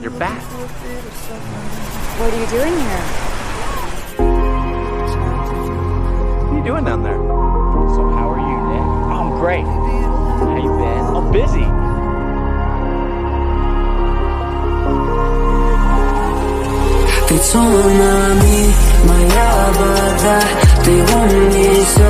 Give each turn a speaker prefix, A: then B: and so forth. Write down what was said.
A: You're back.
B: What are you doing here?
A: What are you doing down there?
C: So how are you, Nick? I'm great. How you been? I'm busy.
D: They told me my abada They want me so